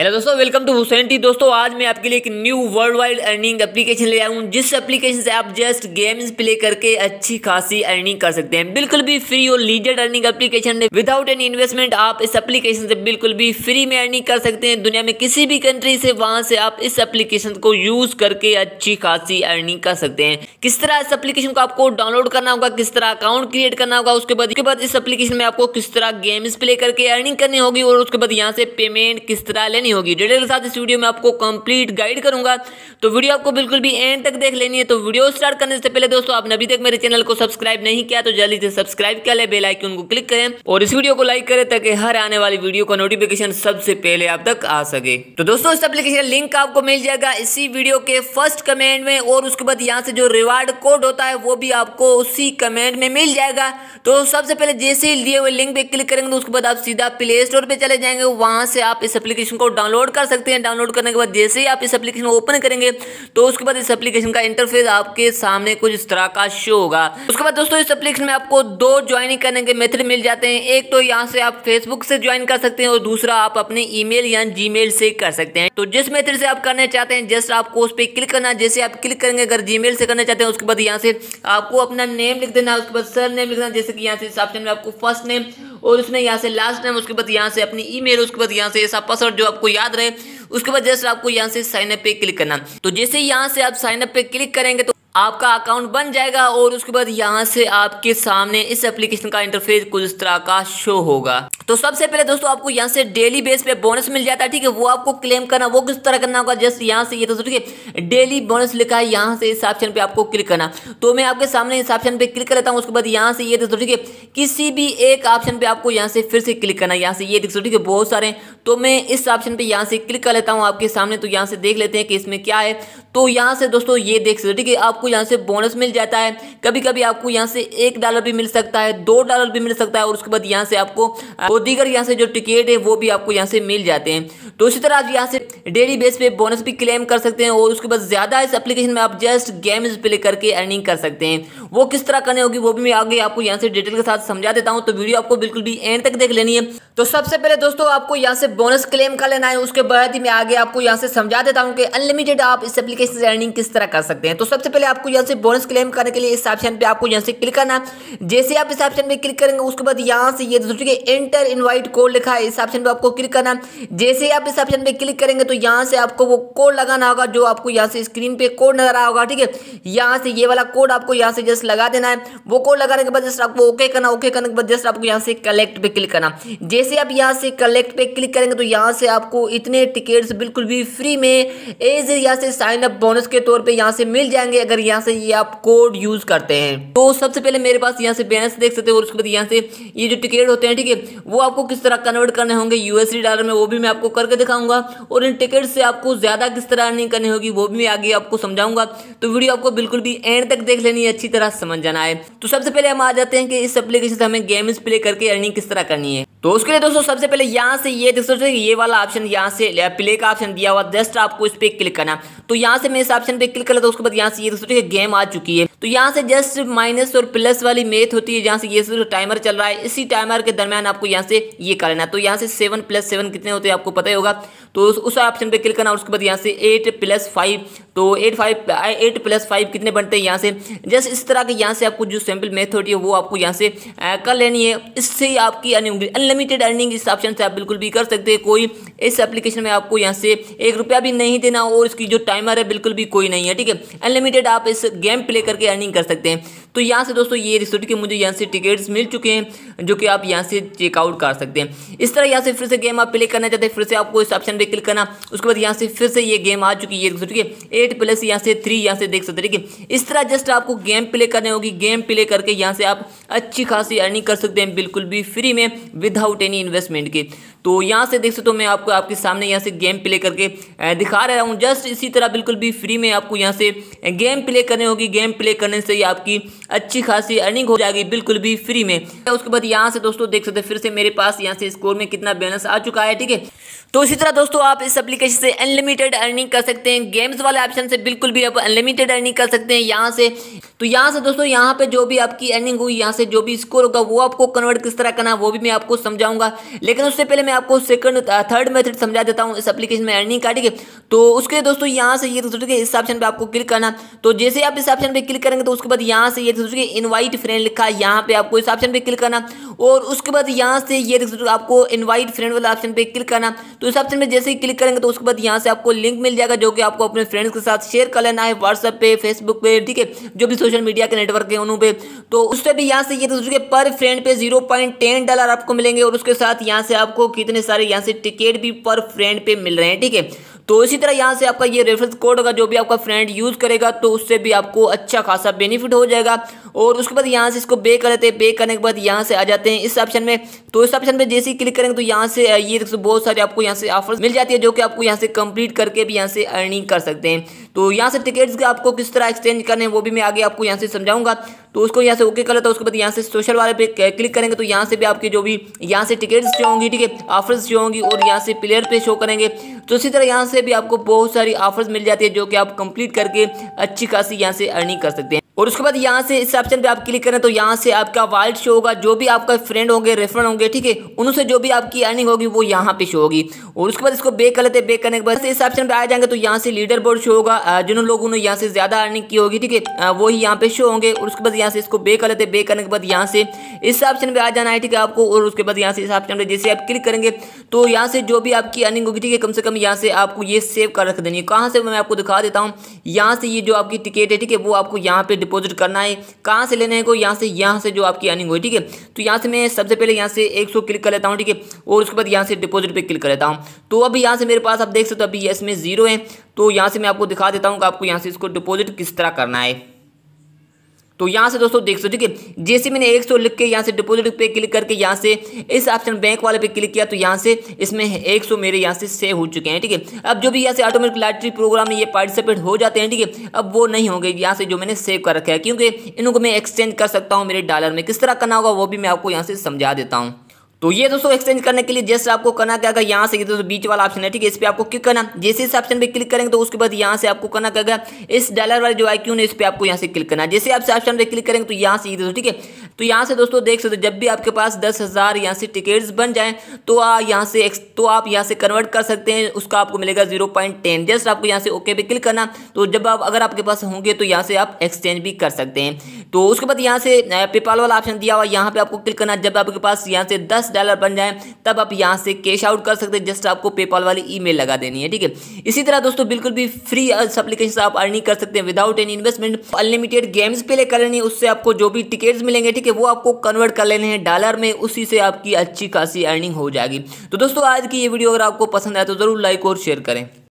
Hello दोस्तों welcome to Hussain T दोस्तों, आज मैं आपके लिए एक new world wide earning application ले आया हूँ, जिस एप्लीकेशन से आप जस्ट गेम्स प्ले करके अच्छी खासी अर्निंग कर सकते हैं। बिल्कुल भी फ्री और लीजेड अर्निंग एप्लीकेशन है। विदाउट एनी इन्वेस्टमेंट आप इस एप्लीकेशन से बिल्कुल भी फ्री में अर्निंग कर सकते हैं। दुनिया में किसी भी कंट्री से, वहाँ से आप इस एप्लीकेशन को यूज़ करके अच्छी खासी अर्निंग कर सकते हैं। किस तरह इस एप्लीकेशन को आपको डाउनलोड करना होगा, किस तरह अकाउंट क्रिएट करना होगा, उसके बाद उसके बाद इस एप्लीकेशन में आपको किस तरह गेम्स प्ले करके अर्निंग करनी होगी, और उसके बाद यहाँ से पेमेंट किस तरह लेनी होगी। डिटेल के साथ इस वीडियो में आपको कंप्लीट गाइड करूँगा। तो वीडियो आपको बिल्कुल भी एंड तक देख लेनी है। तो वीडियो स्टार्ट करने से पहले दोस्तों, आपने अभी तक मेरे चैनल को सब्सक्राइब नहीं किया तो जल्दी से सब्सक्राइब कर ले बेल आइकन को क्लिक करें और इस वीडियो को लाइक करें ताकि हर आने वाली वीडियो का नोटिफिकेशन सबसे पहले आप तक आ सके। तो दोस्तों, इस एप्लीकेशन लिंक आपको मिल जाएगा इसी वीडियो के फ़र्स्ट कमेंट में और उसके बाद यहाँ से जो रिवार्ड कोड होता है, वो भी आपको उसी कमेंट में मिल जाएगा। तो सबसे पहले जैसे ही दिए हुए लिंक पे क्लिक करेंगे तो उसके बाद आप सीधा प्ले स्टोर पे चले जाएँगे। वहाँ से आप इस एप्लीकेशन को डाउनलोड कर सकते हैं। डाउनलोड करने के बाद जैसे ही आप इस एप्लीकेशन को ओपन करेंगे तो उसके बाद इस एप्लीकेशन का इंटरफेस आपके सामने कुछ इस तरह का शो होगा। उसके बाद दोस्तों, इस एप्लीकेशन में आपको दो ज्वाइन करने के मेथड मिल जाते हैं। एक तो यहाँ से आप फेसबुक से ज्वाइन कर सकते हैं और दूसरा आप अपने ईमेल या जीमेल से कर सकते हैं। तो जिस मेथड से आप करना चाहते हैं, जस्ट आपको उस पर क्लिक करना जैसे आप क्लिक करेंगे, अगर जीमेल से करना चाहते हैं, उसके बाद यहाँ से आपको अपना नेम लिख देना उसके बाद सर नेम लिखना जैसे कि यहाँ से ऑप्शन में आपको फ़र्स्ट नेम और उसने यहाँ से लास्ट टाइम उसके बाद यहाँ से अपनी ईमेल उसके बाद यहाँ से ऐसा पासवर्ड जो आपको याद रहे, उसके बाद जैसे आपको यहाँ से साइन अप पे क्लिक करना। तो जैसे यहाँ से आप साइन अप पे क्लिक करेंगे तो आपका अकाउंट बन जाएगा और उसके बाद यहाँ से आपके सामने इस एप्लीकेशन का इंटरफेस कुछ इस तरह का शो होगा। तो सबसे पहले दोस्तों, आपको यहाँ से डेली बेस पे बोनस मिल जाता है, ठीक है? वो आपको क्लेम करना, वो किस तरह करना होगा? जस्ट यहाँ से ये तो है? डेली बोनस लिखा है, यहाँ से इस ऑप्शन पे आपको क्लिक करना। तो मैं आपके सामने इस ऑप्शन पे क्लिक कर लेता हूँ, उसके बाद यहाँ से ये दोस्तों, ठीक है? किसी भी एक ऑप्शन पे आपको यहाँ से फिर से क्लिक करना यहाँ से ये दोस्तों, ठीक है? बहुत सारे तो मैं इस ऑप्शन पे यहाँ से क्लिक कर लेता हूँ आपके सामने तो यहाँ से देख लेते हैं कि इसमें क्या है। तो यहाँ से दोस्तों ये देख सकते हो, ठीक है, आपको यहाँ से बोनस मिल जाता है। कभी कभी आपको यहाँ से एक डॉलर भी मिल सकता है, दो डॉलर भी मिल सकता है और उसके बाद यहाँ से आपको वो दीगर यहाँ से जो टिकट है, वो भी आपको यहाँ से मिल जाते हैं। तो इसी तरह आप यहाँ से डेली बेस पे बोनस भी क्लेम कर सकते हैं और उसके बाद ज़्यादा इस एप्लीकेशन में आप जस्ट गेम्स प्ले करके अर्निंग कर सकते हैं। वो किस तरह करनी होगी वो भी मैं आगे आपको यहाँ से डिटेल के साथ समझा देता हूँ तो वीडियो आपको बिल्कुल भी एंड तक देख लेनी है तो सबसे पहले दोस्तों आपको यहाँ से बोनस क्लेम कर लेना है उसके बाद ही मैं आगे आपको यहाँ से समझा देता हूँ कि अनलिमिटेड आप इस एप्लीकेशन से अर्निंग किस तरह कर सकते हैं तो सबसे पहले आपको यहाँ से बोनस क्लेम करने के लिए इस ऑप्शन पे आपको यहाँ से क्लिक करना है जैसे आप इस ऑप्शन पे क्लिक करेंगे उसके बाद यहाँ से ये दोस्तों एंटर इनवाइट कोड लिखा है इस ऑप्शन पे आपको क्लिक करना जैसे आप इस ऑप्शन पे क्लिक करेंगे तो यहाँ से आपको वो कोड लगाना होगा जो आपको यहाँ से स्क्रीन पे कोड नज़र आ होगा ठीक है यहाँ से ये वाला कोड आपको यहाँ से जस्ट लगा देना है। वो कोड लगाने के बाद जस्ट आपको ओके करना ओके करने के बाद जस्ट आपको यहाँ से कलेक्ट पे क्लिक करना। जैसे आप यहाँ से कलेक्ट पे क्लिक करेंगे तो यहाँ से आपको इतने टिकट्स बिल्कुल भी फ्री में एज यहाँ से साइन अप बोनस के तौर पे यहाँ से मिल जाएँगे अगर यहाँ से ये आप कोड यूज़ करते हैं। तो सबसे पहले मेरे पास यहाँ से बैलेंस देख सकते हो और उसके बाद यहाँ से ये जो टिकट होते हैं, ठीक है, वो आपको किस तरह कन्वर्ट करने होंगे? यूएसडी डॉलर में वो भी मैं आपको करके दिखाऊँगा। और इन टिकट से आपको ज़्यादा किस तरह अर्निंग करनी होगी, वो भी मैं आगे आपको समझाऊँगा। तो वीडियो आपको बिल्कुल भी एंड तक देख लेनी है, अच्छी तरह समझ जाना है। तो सबसे पहले हम आ जाते हैं कि इस एप्लीकेशन से हमें गेम्स प्ले करके अर्निंग किस तरह करनी है। तो उसके लिए दोस्तों सबसे पहले यहाँ से ये देख सकते ये वाला ऑप्शन यहाँ से प्ले का ऑप्शन दिया हुआ जस्ट आपको इस पर क्लिक करना। तो यहाँ से मैं इस ऑप्शन पे क्लिक कर लेता हूँ उसके बाद यहाँ से ये देख दोस्तों गेम आ चुकी है। तो यहाँ से जस्ट माइनस और प्लस वाली मेथ होती है जहाँ से ये टाइमर चल रहा है। इसी टाइमर के दरमियान आपको यहाँ से ये कर लेना तो यहाँ से सेवन प्लस सेवन कितने होते हैं आपको पता ही होगा। तो उस, ऑप्शन पे क्लिक करना उसके बाद यहाँ से एट प्लस फाइव तो eight five eight plus five कितने बनते हैं यहाँ से? जस्ट इस तरह के यहाँ से आपको जो सिंपल मेथ होती है वो आपको यहाँ से कर लेनी है। इससे आपकी अनलिमिटेड अर्निंग इस ऑप्शन से आप बिल्कुल भी कर सकते हैं। कोई इस एप्लीकेशन में आपको यहाँ से एक रुपया भी नहीं देना और इसकी जो टाइमर है बिल्कुल भी कोई नहीं है, ठीक है? अनलिमिटेड आप इस गेम प्ले करके अर्निंग कर सकते हैं। तो यहाँ से दोस्तों ये रिसोर्ट के मुझे यहाँ से टिकट्स मिल चुके हैं, जो कि आप यहाँ से चेकआउट कर सकते हैं। इस तरह यहाँ से फिर से गेम आप प्ले करना चाहते हैं, फिर से आपको इस ऑप्शन पे क्लिक करना। उसके बाद यहाँ से फिर से ये गेम आ चुकी है ठीक है एट प्लस यहाँ से थ्री यहाँ से देख सकते हैं, ठीक है? इस तरह जस्ट आपको गेम प्ले करनी होगी। गेम प्ले करके यहाँ से आप अच्छी खासी अर्निंग कर सकते हैं, बिल्कुल भी फ्री में विदाउट एनी इन्वेस्टमेंट के। तो यहाँ से देख सकते हो मैं आपको आपके सामने यहाँ से गेम प्ले करके दिखा रहा हूँ। जस्ट इसी तरह बिल्कुल भी फ्री में आपको यहाँ से गेम प्ले करने होगी। गेम प्ले करने से ही आपकी अच्छी खासी अर्निंग हो जाएगी बिल्कुल भी फ्री में। उसके बाद यहाँ से दोस्तों देख सकते फिर से मेरे पास यहाँ से स्कोर में कितना बैलेंस आ चुका है, ठीक है? तो इसी तरह दोस्तों, आप इस एप्लीकेशन से अनलिमिटेड अर्निंग कर सकते हैं। गेम्स वाले ऑप्शन से बिल्कुल भी आप अनलिमिटेड अर्निंग कर सकते हैं यहाँ से। तो यहाँ से दोस्तों, यहाँ पे जो भी आपकी अर्निंग हुई, यहाँ से जो भी स्कोर होगा, वो आपको कन्वर्ट किस तरह करना वो भी मैं आपको समझाऊँगा। लेकिन उससे पहले मैं आपको सेकंड थर्ड मेथड समझा देता हूँ इस एप्लीकेशन में अर्निंग का, ठीक है? तो उसके लिए दोस्तों, यहाँ से ये दोस्तों इस ऑप्शन पर आपको क्लिक करना। तो जैसे आप इस ऑप्शन पर क्लिक करेंगे तो उसके बाद यहाँ से ये दोस्तों इनवाइट फ्रेंड लिखा है, यहाँ पे आपको इस ऑप्शन पर क्लिक करना। और उसके बाद यहाँ से ये आपको इन्वाइट फ्रेंड वाला ऑप्शन पे क्लिक करना। तो इस ऑप्शन में जैसे ही क्लिक करेंगे तो उसके बाद यहाँ से आपको लिंक मिल जाएगा जो कि आपको अपने फ्रेंड्स के साथ शेयर कर लेना है व्हाट्सअप पे फेसबुक पे, ठीक है, जो भी सोशल मीडिया के नेटवर्क है उन पे। तो उससे भी यहाँ से ये दूसरे पर फ्रेंड पे ज़ीरो पॉइंट टेन डॉलर आपको मिलेंगे और उसके साथ यहाँ से आपको कितने सारे यहाँ से टिकट भी पर फ्रेंड पे मिल रहे हैं, ठीक है। तो इसी तरह यहाँ से आपका ये रेफरेंस कोड होगा, जो भी आपका फ्रेंड यूज़ करेगा तो उससे भी आपको अच्छा खासा बेनिफिट हो जाएगा। और उसके बाद यहाँ से इसको पे कर लेते हैं। पे करने के बाद यहाँ से आ जाते हैं इस ऑप्शन में। तो इस ऑप्शन पे जैसे ही क्लिक करेंगे तो यहाँ से, ये बहुत सारे आपको यहाँ से ऑफर्स मिल जाती है, जो कि आपको यहाँ से कंप्लीट करके भी यहाँ से अर्निंग कर सकते हैं। तो यहाँ से टिकट्स के आपको किस तरह एक्सचेंज करने हैं, वो भी मैं आगे आपको यहाँ से समझाऊँगा। तो उसको यहाँ से ओके कर लेता हूँ, उसके बाद यहाँ से सोशल वाले पे क्लिक करेंगे तो यहाँ से भी आपके जो भी यहाँ से टिकट्स जो होंगी, ठीक है ऑफर्स जो होंगी और यहाँ से प्लेयर पे शो करेंगे। तो इसी तरह यहाँ से भी आपको बहुत सारी ऑफर्स मिल जाती है, जो कि आप कंप्लीट करके अच्छी खासी यहाँ से अर्निंग कर सकते हैं। और उसके बाद यहाँ से इस ऑप्शन पे आप क्लिक करें तो यहाँ से आपका वाइल्ड शो होगा जो भी आपका फ्रेंड होंगे रेफर होंगे ठीक है उनसे जो भी आपकी अर्निंग होगी वो यहाँ पे शो होगी और उसके बाद इसको बेक कर लेते बेक करने के बाद इस ऑप्शन पे आ जाएँगे तो यहाँ से लीडर बोर्ड शो होगा जिन लोगों ने यहाँ से ज़्यादा अर्निंग की होगी ठीक है वही यहाँ पे शो होंगे और उसके बाद यहाँ से इसको बेक कर लेते बेक करने के बाद यहाँ से इस ऑप्शन पे आ जाना है ठीक है आपको और उसके बाद यहाँ से इस ऑप्शन पे जैसे आप क्लिक करेंगे तो यहाँ से जो भी आपकी अर्निंग होगी ठीक है कम से कम यहाँ से आपको ये सेव कर रख देनी है कहाँ से मैं आपको दिखा देता हूँ यहाँ से ये जो आपकी टिकट है ठीक है वो आपको यहाँ पे डिपोजिट करना है। कहाँ से लेने को? यहाँ से यहाँ से जो आपकी अर्निंग हुई, ठीक है? तो यहाँ से मैं सबसे पहले यहाँ से एक सौ क्लिक कर लेता हूँ, ठीक है? और उसके बाद यहाँ से डिपोजिट पर क्लिक कर लेता हूँ। तो अभी यहाँ से मेरे पास आप देख सकते हो, अभी इसमें ज़ीरो है। तो यहाँ से मैं आपको दिखा देता हूँ कि आपको यहाँ से इसको डिपॉजिट किस तरह करना है। तो यहाँ से दोस्तों देख सो ठीक है? जैसे मैंने एक सौ लिख के यहाँ से डिपोजिट पे क्लिक करके यहाँ से इस ऑप्शन बैंक वाले पे क्लिक किया तो यहाँ से इसमें एक सौ मेरे यहाँ से सेव हो चुके हैं, ठीक है? अब जो भी यहाँ से ऑटोमेटिक लॉटरी प्रोग्राम में ये पार्टिसिपेट हो जाते हैं, ठीक है? अब वो नहीं होंगे, यहाँ से जो मैंने सेव कर रखा है, क्योंकि इनको मैं एक्सचेंज कर सकता हूँ मेरे डॉलर में। किस तरह करना होगा, वो भी मैं आपको यहाँ से समझा देता हूँ। तो ये दोस्तों एक्सचेंज करने के लिए जैसे आपको करना क्या गया, यहाँ से दोस्तों बीच वाला ऑप्शन है, ठीक है? इस पर आपको क्लिक करना। जैसे इस ऑप्शन पे क्लिक करेंगे तो उसके बाद यहाँ से आपको करना क्या इस डॉलर वाले जो आईक्यू है, इस पर आपको यहाँ से क्लिक करना। जैसे आप ऑप्शन पे क्लिक करेंगे तो यहाँ से दोस्तों, ठीक है? तो यहाँ से दोस्तों देख सकते जब भी आपके पास दस हज़ार यहाँ से टिकट्स बन जाए तो यहाँ से तो आप यहाँ से कन्वर्ट कर सकते हैं, उसका आपको मिलेगा ज़ीरो पॉइंट टेन जस्ट आपको यहाँ से ओके पे क्लिक करना तो जब आप, अगर आपके पास होंगे तो यहाँ से आप एक्सचेंज भी कर सकते हैं। तो उसके बाद यहाँ से पेपाल वाला ऑप्शन दिया हुआ, यहाँ पे आपको क्लिक करना, जब आपके पास यहाँ से दस डॉलर बन जाए, तब आप यहाँ से कैश आउट कर सकते हैं जस्ट आपको पेपाल वाली ईमेल लगा देनी है, ठीक है? इसी तरह दोस्तों, बिल्कुल भी फ्री एप्लीकेशन आप अर्निंग कर सकते हैं without any investment unlimited games play कर लेनी उससे आपको जो भी टिकट्स मिलेंगे, ठीक है? वो आपको कन्वर्ट कर लेने हैं डॉलर में, उसी से आपकी अच्छी खासी अर्निंग हो जाएगी। तो दोस्तों, आज की ये वीडियो अगर आपको पसंद आए तो ज़रूर लाइक और शेयर करें।